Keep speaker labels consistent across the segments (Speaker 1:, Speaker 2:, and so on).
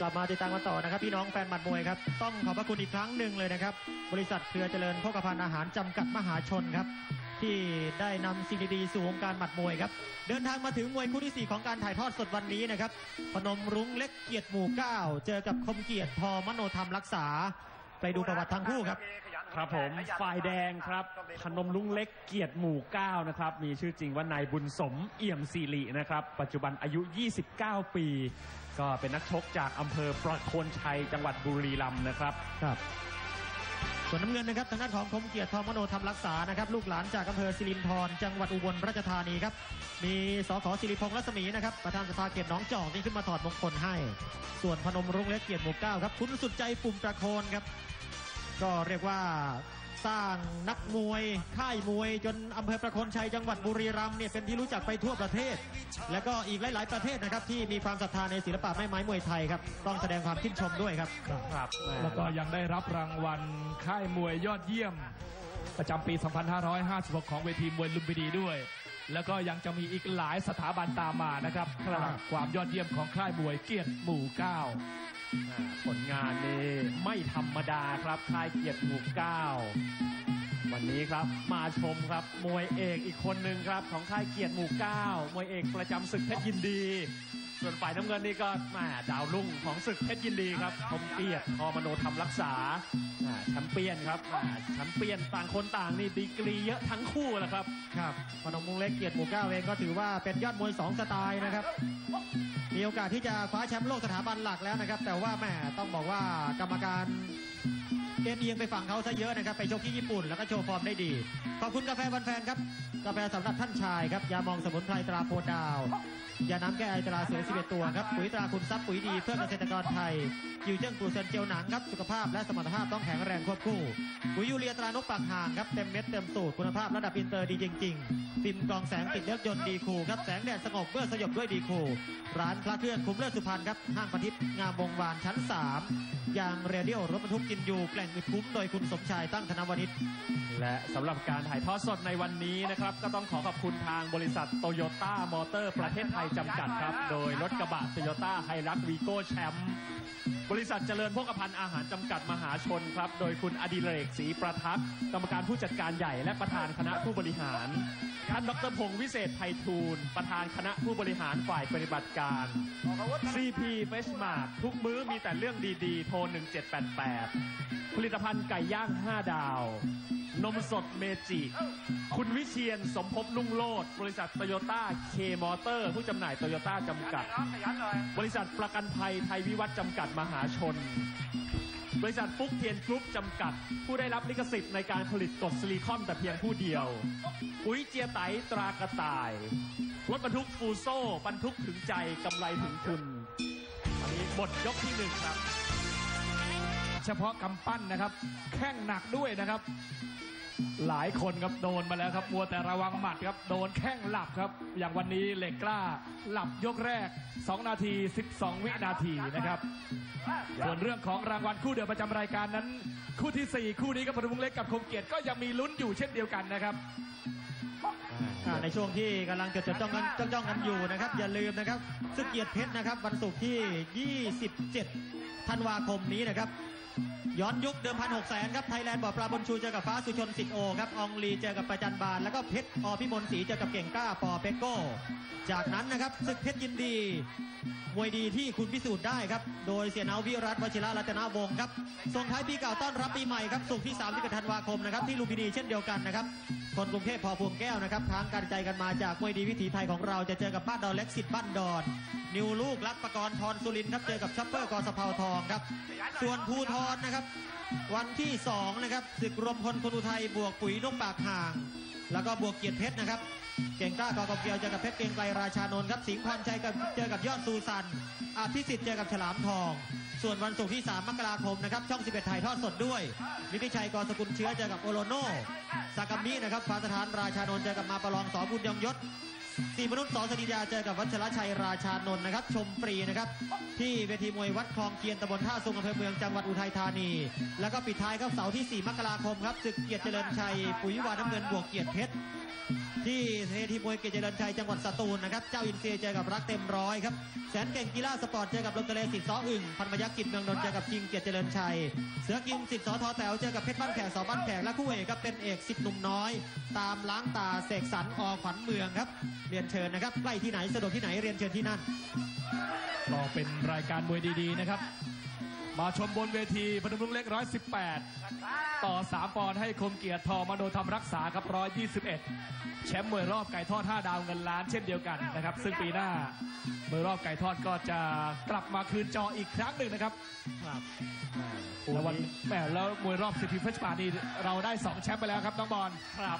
Speaker 1: กลับมาติดตามกันต่อนะครับ พี่น้องแฟนหมัดมวยครับ ต้องขอบพระคุณอีกครั้งหนึ่งเลยนะครับ บริษัทเครือเจริญโภคภัณฑ์อาหารจำกัดมหาชนครับ ที่ได้นำสิ่งดีๆสู่วงการหมัดมวยครับ เดินทางมาถึงมวยคู่ที่ 4 ของการถ่ายทอดสดวันนี้นะครับพนมรุ้งเล็กเกียรติหมู่เก้าเจอกับคมเกียรติพอมโนธรรมรักษา ไปดูประวัติทั้งคู่ครับ
Speaker 2: ครับผมฝ่ายแดงครับพนมลุงเล็กเกียรติหมู่เก้านะครับ มีชื่อจริงว่านายบุญสมเอี่ยมสิรินะครับ ปัจจุบันอายุ 29 ปี ก็เป็นนักชกจากอำเภอประโคนชัยจังหวัดบุรีรัมย์นะครับ
Speaker 1: ครับส่วนน้ำเงินนะครับทางด้านของคมเกียรติทองมโนธรรมรักษานะครับ ลูกหลานจากอำเภอสิรินธรจังหวัดอุบลราชธานีครับ มีสขสิริพงษ์รัศมีนะครับ ประธานสภาเกียรติหน้องจอกนี่ขึ้นมาถอดมงคลให้ ส่วนพนมรุ้งเล็กเกียรติหมู่เก้าครับ คุณสุดใจปุ่มประโคนครับ ก็เรียกว่าสร้างนักมวยค่ายมวยจนอำเภอประโคนชัยจังหวัดบุรีรัมย์เนี่ยเป็นที่รู้จักไปทั่วประเทศ แล้วก็อีกหลาย ๆ ประเทศนะครับ ที่มีความศรัทธาในศิลปะแม่ไม้มวยไทยครับ ต้องแสดงความชื่นชมด้วยครับ
Speaker 2: ครับ
Speaker 3: แล้วก็ยังได้รับรางวัลค่ายมวยยอดเยี่ยม ประจำปี 2556 ของเวทีมวยลุมพินีด้วย แล้วก็ยังจะมีอีกหลายสถาบันตามมานะครับ
Speaker 2: ครับ
Speaker 3: ความยอดเยี่ยมของค่ายมวยเกียรติหมู่เก้า
Speaker 2: อ่า ผลงานนี่ไม่ธรรมดาครับค่ายเกียรติหมู่เก้าวันนี้ครับมาชมครับมวยเอกอีกคนหนึ่งครับ ของค่ายเกียรติหมู่ 9 มวยเอกประจำศึกเพชรยินดี ส่วนฝ่ายน้ำเงินนี่ก็แหม่ดาวรุ่งของศึกเพชรยินดีครับคมเปียรติทอมโนธรรมรักษาแชมเปี้ยนครับแชมเปี้ยนต่างคนต่างนี่ดีกรีเยอะทั้งคู่แหละครับ
Speaker 1: ครับพนมรุ้งเล็กเกียรติหมู่เก้าเองก็ถือว่าเป็นยอดมวยสองสไตล์นะครับ มีโอกาสที่จะคว้าแชมป์โลกสถาบันหลักแล้วนะครับ แต่ว่าแหม่ต้องบอกว่ากรรมการ เอนเอียงไปฝั่งเขาซะเยอะนะครับไปชกที่ญี่ปุ่นแล้วก็โชว์ฟอร์มได้ดี ขอบคุณกาแฟวันแฟนครับ กาแฟสำหรับท่านชายครับ ยาหม่องสมุนไพรตราโพธิ์ดาว ยาน้ำแก้ไอตราเสือ11 ตัวครับ ปุ๋ยตราคุณทรัพย์ปุ๋ยดีเพื่อเกษตรกรไทยยิวเจิ้งปูเซนเจลหนังครับ สุขภาพและสมรรถภาพต้องแข็งแรงควบคู่ ปุ๋ยยูเรียตรานกปากห่างครับ เต็มเม็ดเต็มสูตรคุณภาพระดับอินเตอร์ดีจริง ๆ ฟิล์มกรองแสงติดรถยนต์ดีคูครับ แสงแดดสงบเมื่อสยบด้วยดีคู ร้านพระเครื่องคุ้มเลิศสุพรรณครับ ห้างปฏิทิงามวงวานชั้น 3 ยางเรเดียลรถบรรทุกกินยูแกล่งอึดคุ้มโดยคุณสมชายตั้งธนวณิช
Speaker 2: และสำหรับการถ่ายทอดสดในวันนี้นะครับ ก็ต้องขอขอบคุณทางบริษัทโตโยต้ามอเตอร์ประเทศไทยจำกัดครับ โดยรถกระบะโตโยต้าไฮรักวีโก้แชมป์บริษัทเจริญโภคภัณฑ์อาหารจำกัดมหาชนครับ โดยคุณอดิเรกศรีประทักษ์กรรมการผู้จัดการใหญ่และประธานคณะผู้บริหารท่านดรพงศ์วิเศษไพฑูรย์ประธานคณะผู้บริหารฝ่ายปฏิบัติการ CP f r e s h m a r t ทุกมื้อมีแต่เรื่องดีๆ โทร 1788ผลิตภัณฑ์ไก่ย่าง 5 ดาว นมสดเมจิ คุณวิเชียรสมภพรุ่งโรจน์ บริษัทโตโยต้า K มอเตอร์ ผู้จำหน่ายโตโยต้าจำกัด บริษัทประกันภัยไทยวิวัฒน์จำกัดมหาชน บริษัทฟุกเทียนกรุ๊ปจำกัด ผู้ได้รับลิขสิทธิ์ในการผลิตกรดซิลิคอนแต่เพียงผู้เดียวปุ๋ยเจียไตตรากระต่ายรถบรรทุกฟูโซ่บรรทุกถึงใจกำไรถึงคุณอันนี้หมดยกที่หนึ่งครับ
Speaker 3: เฉพาะกำปั้นนะครับ แข้งหนักด้วยนะครับ หลายคนครับโดนมาแล้วครับมัวแต่ระวังหมัดครับโดนแข้งหลับครับ อย่างวันนี้เหล็กกล้า หลับยกแรก 2 นาที 12 วินาทีนะครับส่วนเรื่องของรางวัลคู่เดือประจำรายการนั้น คู่ทีสี่4 คู่นี้กับพนมรุ้งเล็กกับคมเกียรติก็ยังมีลุ้นอยู่เช่นเดียวกันนะครับ
Speaker 1: ในช่วงที่กำลังจดจดจ้องกันจ้องกันอยู่นะครับ อย่าลืมนะครับศึกเกียรติเพชรนะครับ วันศุกร์ที่ 27 ธันวาคมนี้นะครับ ย้อนยุคเดิมพันหกแสนครับไทยแลนด์บ่อปลาบนชูเจอกับฟ้าสุชนสิทธิโอครับองลีเจอกับประจันบาน แล้วก็เพชรอพิมลศรีเจอกับเก่งกล้าปอเปโก้ จากนั้นนะครับศึกเพชรยินดีมวยดีที่คุณพิสูจน์ได้ครับ โดยเสียนาวิรัตวชิระรัตนาวงศ์ครับส่งท้ายปีเก่าต้อนรับปีใหม่ครับศุกร์ที่31ธันวาคมนะครับที่ลุมพินีเช่นเดียวกันนะครับคนกรุงเทพพอพวงแก้วนะครับค้างการใจกันมาจากมวยดีวิถีไทยของเราจะเจอกับบ้านดอนเล็กสิทธิ์บ้านดอนนิวลูกรักประกรณ์ทรสุรินทร์ครับเจอกับชัปเปอร์กอสะเพาทองครับส่วนภูธรนะครับ วันที่ 2 นะครับศึกรวมพลคนอุทัยบวกปุ๋ยนกปากห่าง แล้วก็บวกเกียรติเพชรนะครับ เก่งกล้ากอกเกียวเจอกับเพชรเกรียงไกรราชานนท์ครับสิงห์พรชัยกับเจอกับยอดซูซันอภิสิทธิ์เจอกับฉลามทอง ส่วนวันศุกร์ที่ 3 มกราคมนะครับช่อง 11 ถ่ายทอดสดด้วยนิติชัยกอสกุลเชื้อเจอกับโอโลโนซากามินะครับฟาสถานราชานนท์เจอกับมาประลองสอบุญยงยศ สี่มนุษย์สอสนิยาเจอกับวัชรชัยราชานนท์นะครับ ชมฟรีนะครับ ที่เวทีมวยวัดคลองเคียนตำบลท่าซุงอำเภอเมืองจังหวัดอุทัยธานี แล้วก็ปิดท้ายครับเสาร์ที่ 4 มกราคมครับศึกเกียรติเจริญชัย ปุ๋ยวาน้ำเงินบวกเกียรติเพชร ที่เวทีมวยเกียรติเจริญชัยจังหวัดสตูลนะครับ เจ้าอินทรีเจอกับรักเต็มร้อยครับ แสนเก่งกีฬาสปอร์ตเจอกับลมทะเลสิทธิ์ซ้ออึ่งพันพยักกิจเมืองนนท์เจอกับจิงเกียรติเจริญชัย เสือกิมสิทธิ์สอทอแต๋วเจอกับเพชรบ้านแขกสอบ้านแขกและคู่เอกครับเป็นเอกสิทธิ์หนุ่มน้อย ตามล้างตาเสกสรรอขวัญเมืองครับ เรียนเชิญนะครับใกล้ที่ไหนสะดวกที่ไหนเรียนเชิญที่นั่น
Speaker 3: ก็เป็นรายการมวยดีๆนะครับ มาชมบนเวทีพนมรุ้งเล็ก 118 ต่อ 3 ปอนด์ให้คมเกียรติทอมโนธรรมรักษาครับ 121 แชมป์มวยรอบไก่ทอด5ดาวเงินล้านเช่นเดียวกันนะครับ ซึ่งปีหน้ามวยรอบไก่ทอดก็จะกลับมาคืนจออีกครั้งหนึ่งนะครับ
Speaker 2: ครับ
Speaker 3: แล้ววันแหมแล้วมวยรอบสิบทีเฟสปานี่เราได้ 2 แชมป์ไปแล้วครับน้องบอล
Speaker 2: ครับ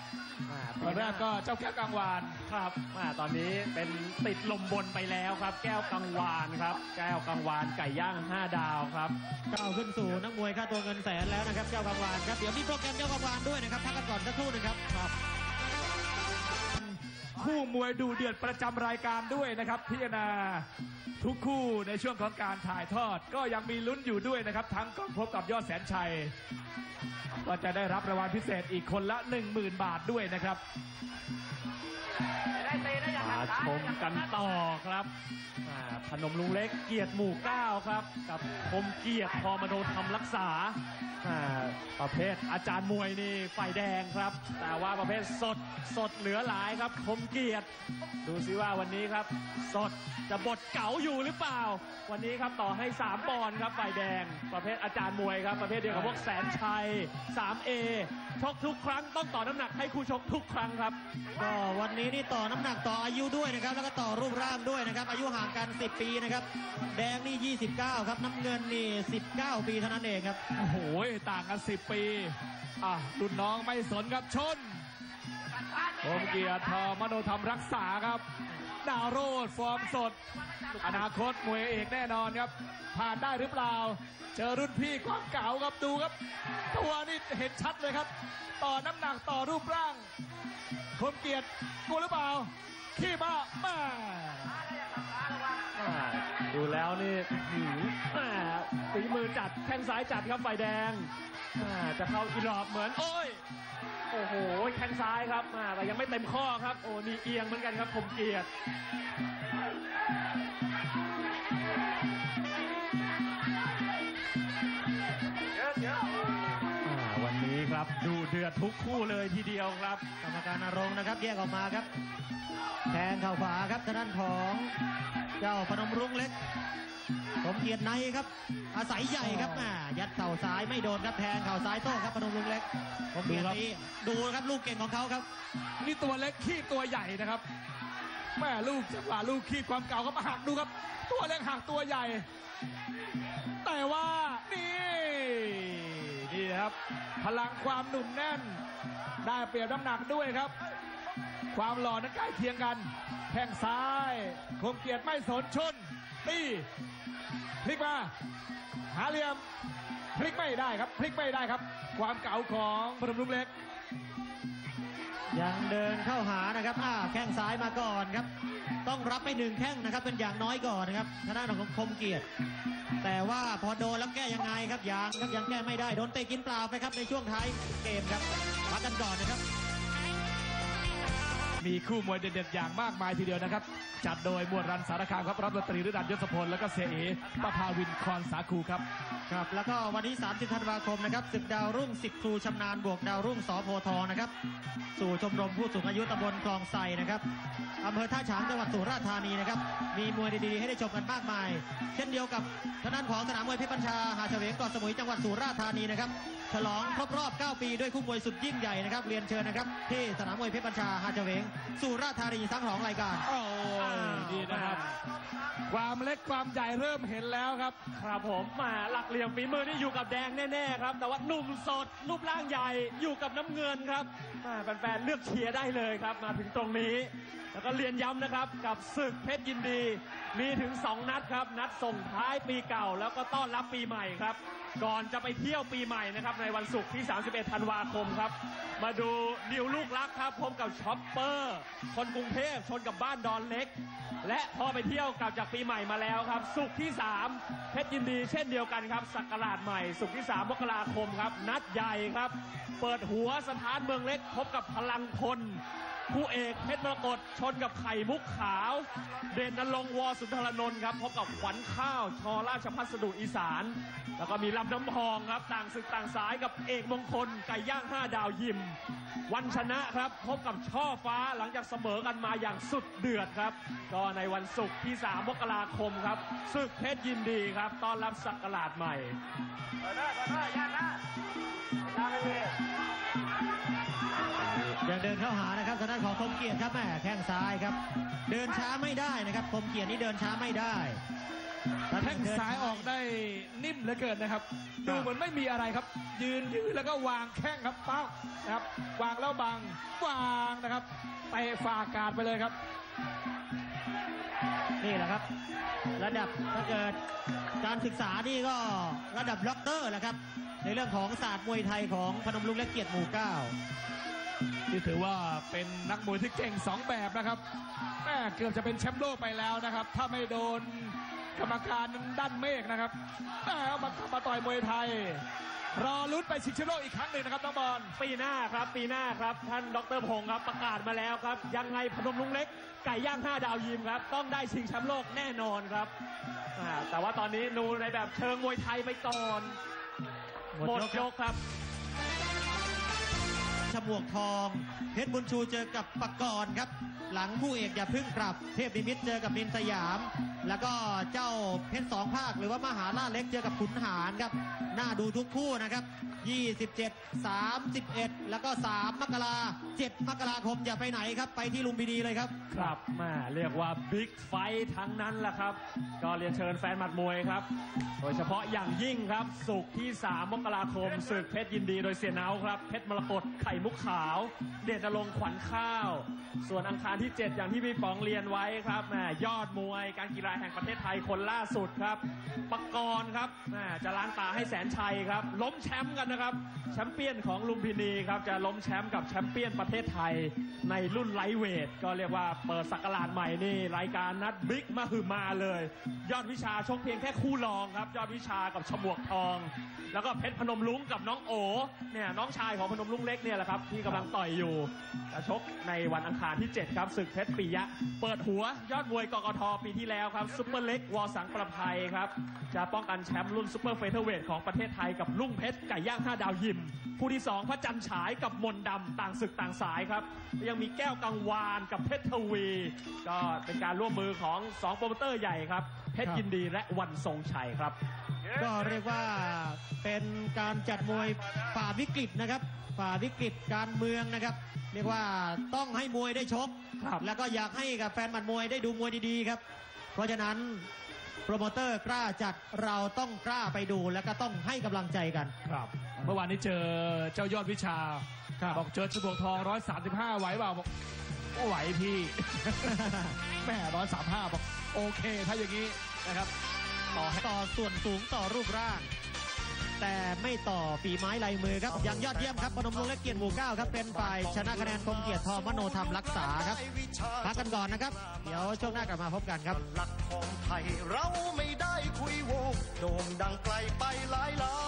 Speaker 2: อ่า
Speaker 3: ตอนแรกก็เจ้าแก้วกลางวาน
Speaker 2: ครับอ่าตอนนี้เป็นติดลมบนไปแล้วครับ แก้วกังวานครับ แก้วกังวานไก่ย่าง 5 ดาวครับ
Speaker 1: ก้าวขึ้นสู่นักมวยค่าตัวเงินแสนแล้วนะครับเจ้ากังวานครับเดี๋ยวมีโปรแกรมเจ้ากังวานด้วยนะครับพักกันก่อนสักครู่นึงครับ
Speaker 3: คู่มวยดูเดือดประจำรายการด้วยนะครับพิจารณาทุกคู่ในช่วงของการถ่ายทอด ก็ยังมีลุ้นอยู่ด้วยนะครับทั้งกองพบกับยอดแสนชัย ก็จะได้รับรางวัลพิเศษอีกคนละ 10,000 บาทด้วยนะครับ
Speaker 2: ชมกันต่อครับพนมลุงเล็กเกียรติหมู่เก้าครับ กับคมเกียรติพอมาโดนทำรักษา ประเภทอาจารย์มวยนี่ฝ่ายแดงครับ แต่ว่าประเภทสดสดเหลือหลายครับ คมเกียรติ ดูซิว่าวันนี้ครับ สดจะบดเก๋าอยู่หรือเปล่า วันนี้ครับต่อให้3ปอนครับฝ่ายแดง ประเภทอาจารย์มวยครับ ประเภทเดียวกับพวกแสนชัย 3A ชกทุกครั้งต้องต่อน้ำหนักให้คู่ชกทุกครั้งครับ
Speaker 1: ก็วันนี้นี่ต่อน้ำหนักต่ออายุด้วยนะครับแล้วก็ต่อรูปร่างด้วยนะครับ อายุห่างกัน 10 ปีนะครับ แดงนี่ 29 ครับ น้ำเงินนี่ 19 ปีเท่านั้นเองครับ
Speaker 3: โอ้โห ต่างกัน 10 ปี อะรุ่นน้องไม่สนครับชนโคมเกียรติทอมโนธรรมรักษาครับดาวโรดฟอร์มสด อนาคตมวยเอกแน่นอนครับ ผ่านได้หรือเปล่า เจอรุ่นพี่ความเก่าครับดูครับ ตัวนี่เห็นชัดเลยครับ ต่อน้ำหนักต่อรูปร่างคมเกียรติกลัวหรือเปล่า ขี้บ้ามา
Speaker 2: อ่าดูแล้วนี่หืมอ่าฝีมือจัดแข้งซ้ายจัดครับฝ่ายแดงอ่าจะเข้าอีหลอบเหมือนโอ้ยโอ้โหแข้งซ้ายครับอ่าแต่ยังไม่เต็มข้อครับ โอ้นี่เอียงเหมือนกันครับคมเกียรติ ทุกคู่เลยทีเดียวครับ
Speaker 1: กรรมการนรงค์นะครับแยกออกมาครับแทงเข่าขวาครับทางด้านของเจ้าพนมรุ้งเล็กผมเกียรติในครับ อาศัยใหญ่ครับอ่ายัดเข่าซ้ายไม่โดนครับแทงเข่าซ้ายโต้ครับพนมรุ้งเล็กผมเกียรตินี้ดูครับลูกเก่งของเขาครับ
Speaker 3: นี่ตัวเล็กขี้ตัวใหญ่นะครับแม่ลูกจังหวะลูกขี้ความเก่าก็มาหักดูครับ ตัวเล็กหักตัวใหญ่ แต่ว่านี่นี่ครับ พลังความหนุ่มแน่น ได้เปรียบน้ำหนักด้วยครับ ความหล่อนั้นใกล้เคียงกันแข้งซ้ายคมเกียรติไม่สนชน ตีพลิกมา หาเหลี่ยม พลิกไม่ได้ครับ พลิกไม่ได้ครับ ความเก่าของพนมรุ้งเล็ก
Speaker 1: ยังเดินเข้าหานะครับอ่าแข้งซ้ายมาก่อนครับ ต้องรับไปหนึ่งแข้งนะครับ เป็นอย่างน้อยก่อนนะครับทางด้านของคมเกียรติ แต่ว่าพอโดนแล้วแก้ยังไงครับยังครับยังแก้ไม่ได้โดนเตะกินเปล่าไปครับในช่วงท้ายเกมครับพักกันก่อนนะครับ
Speaker 3: มีคู่มวยเด็ดๆอย่างมากมายทีเดียวนะครับ จัดโดยมวลรันสารคามครับรับดนตรีฤดันยศพลแล้วก็เสียเอประภาวินคอนสาคูครับ
Speaker 1: ครับแล้วก็วันที่30ธันวาคมนะครับศึกดาวรุ่งสิบครูชำนาญบวกดาวรุ่งสอโพทองนะครับ สู่ชมรมผู้สูงอายุตำบลคลองไทรนะครับอำเภอท่าฉางจังหวัดสุราษฎร์ธานีนะครับมีมวยดีๆให้ได้ชมกันมากมาย เช่นเดียวกับทางด้านของสนามมวยเพชรบัญชาหาดเฉวงเกาะสมุยจังหวัดสุราษฎร์ธานีนะครับฉลองครบรอบ 9 ปีด้วยคู่มวยสุดยิ่งใหญ่นะครับเรียนเชิญนะครับที่สนามมวยเพชรบัญชาหาดเฉวงสุราษฎร์ธานีทั้งสองรายการ
Speaker 3: โอ้ยดีนะครับ ความเล็กความใหญ่เริ่มเห็นแล้วครับ
Speaker 2: ครับผมมาหลักเหลี่ยมฝีมือนี่อยู่กับแดงแน่ๆครับ แต่ว่าหนุ่มสดรูปร่างใหญ่อยู่กับน้ำเงินครับอ่าแฟนๆเลือกเชียร์ได้เลยครับ มาถึงตรงนี้ แล้วก็เรียนย้ำนะครับกับศึกเพชรยินดี มีถึง 2 นัดครับ นัดส่งท้ายปีเก่า แล้วก็ต้อนรับปีใหม่ครับ ก่อนจะไปเที่ยวปีใหม่นะครับในวันศุกร์ที่ 31 ธันวาคมครับ มาดูนิวลูกรักครับพบกับช็อปเปอร์ คนกรุงเทพชนกับบ้านดอนเล็ก และพอไปเที่ยวกลับจากปีใหม่มาแล้วครับสุกร์ที่ 3 เพชรยินดีเช่นเดียวกันครับสักราชใหม่ศุกร์ที่ 3 มกราคมครับ นัดใหญ่ครับ เปิดหัวสถานเมืองเล็ก พบกับพลังพลผู้เอกเพชรมรกตชนกับไข่มุกขาว เด่นนรงวอสุนทรนนท์ครับพบกับขวัญข้าวชอราชพัสดุอีสาน แล้วก็มีลำน้ำพองครับ ต่างศึกต่างสายกับเอกมงคลไก่ย่างห้าดาวยิม วันชนะครับ พบกับช่อฟ้าหลังจากเสมอกันมาอย่างสุดเดือดครับ ก็ในวันศุกร์ที่ 3 มกราคมครับศึกเพชรยินดีครับต้อนรับสักราชใหม่
Speaker 1: ยังเดินเข้าหานะครับทางด้านของคมเกียรติครับแม่แข้งซ้ายครับ เดินช้าไม่ได้นะครับคมเกียรตินี่เดินช้าไม่ได้
Speaker 3: แข้งซ้ายออกได้นิ่มเหลือเกินนะครับ ดูเหมือนไม่มีอะไรครับ ยืนยืนแล้วก็วางแข้งครับเป้านะครับ วางแล้วบังวางนะครับเตะฝากการดไปเลยครับ
Speaker 1: นี่แหละครับ ระดับถ้าเกิดการศึกษานี่ก็ระดับด็อกเตอร์แหละครับ ในเรื่องของศาสตร์มวยไทยของพนมลุกและเกียรติหมู่เก้า
Speaker 3: ที่ถือว่าเป็นนักมวยที่เก่งสองแบบนะครับแม่เกือบจะเป็นแชมป์โลกไปแล้วนะครับ ถ้าไม่โดน กรรมการด้านเมฆนะครับแม่เอามามาต่อยมวยไทย รอลุ้นไปชิงแชมป์โลกอีกครั้งหนึ่งนะครับน้องบอล
Speaker 2: ปีหน้าครับ ปีหน้าครับ ท่านดรพงศ์ครับประกาศมาแล้วครับ ยังไงพนมลุงเล็กไก่ย่าง5ดาวยิมครับ ต้องได้ชิงแชมป์โลกแน่นอนครับอ่าแต่ว่าตอนนี้ดูในแบบเชิงมวยไทยไปก่อนหมดยกครับ
Speaker 1: ฉมวกทอง เพชรบุญชูเจอกับปากรณ์ครับ หลังคู่เอกอย่าพึ่งกลับ เทพนิมิตเจอกับมินสยาม แล้วก็เจ้าเพชรสองภาคหรือว่ามหาล่าเล็กเจอกับขุนหารครับน่าดูทุกคู่นะครับ 27 31 แล้วก็ 3 มกรา7มกราคมอย่าไปไหนครับ ไปที่ลุมพินีเลยครับ
Speaker 2: ครับแมาเรียกว่าบิ๊กไฟทั้งนั้นแหละครับ ก็เรียนเชิญแฟนหมัดมวยครับ โดยเฉพาะอย่างยิ่งครับสุกร์ที่ 3 มกราคมศึกเพชรยินดีโดยเสียเนาครับ เพชรมรกตไข่มุกขาว เดชนรงค์ขวัญข้าว ส่วนอังคารที่ 7 อย่างที่พี่ป๋องเรียนไว้ครับแหมยอดมวย การกีฬาแห่งประเทศไทยคนล่าสุดครับปกรณ์ครับแหมจะล้างตาให้แสนชัยครับล้มแชมป์กันนะครับแชมเปี้ยนของลุมพินีครับจะล้มแชมป์กับแชมเปี้ยนประเทศไทยในรุ่นไลท์เวท ก็เรียกว่าเปิดศักราชใหม่นี่รายการนัดบิ๊กมาคือมาเลย ยอดวิชาชกเพียงแค่คู่รองครับ ยอดวิชากับฉมวกทอง แล้วก็เพชรพนมรุ้งกับน้องโอเนี่ยน้องชายของพนมรุ้งเล็กเนี่ยแหละครับที่กำลังต่อยอยู่จะชกในวันอังคารที่ 7 ครับศึกเพชรปิยะ เปิดหัวยอดมวยกกทปีที่แล้วครับซุปเปอร์เล็กว.สังข์ประไพครับจะป้องกันแชมป์รุ่นซุปเปอร์เฟเธอร์เวทของประเทศไทยกับลุงเพชรไก่ย่าง5ดาวยิมคู่ที่2พระจันทร์ฉายกับมนต์ดำต่างศึกต่างสายครับ ยังมีแก้วกังวานกับเพชรทวี ก็เป็นการร่วมมือของ2โปรโมเตอร์ใหญ่ครับเพชรยินดีและวันทรงชัยครับ
Speaker 1: ก็เรียกว่าเป็นการจัดมวยฝ่าวิกฤตนะครับฝ่าวิกฤตการเมืองนะครับ เรียกว่าต้องให้มวยได้ชก
Speaker 2: ครับ
Speaker 1: แล้วก็อยากให้กับแฟนหมัดมวยได้ดูมวยดีๆครับ เพราะฉะนั้น โปรโมเตอร์กล้าจัดเราต้องกล้าไปดูแล้วก็ต้องให้กำลังใจกัน
Speaker 3: ครับ เมื่อวานนี้เจอเจ้ายอดวิชาบอกเจอฉบวกทอง135ไหวเปล่าบอกโอ้ไหวพี่ แม่135บอกโอเค ถ้าอย่างนี้นะครับ
Speaker 1: ต่อต่อส่วนสูงต่อรูปร่าง แต่ไม่ต่อฝีไม้ลายมือครับยังยอดเยี่ยมครับพนมรุ้งและเกียรติหมู่เก้าครับเป็นฝ่ายชนะคะแนนคมเกียรติทองมโนธรรมรักษาครับพักกันก่อนนะครับ เดี๋ยวช่วงหน้ากลับมาพบกันครับ
Speaker 4: หลักของไทยเราไม่ได้คุยโวโด่งดังไกลไปหลายล้าน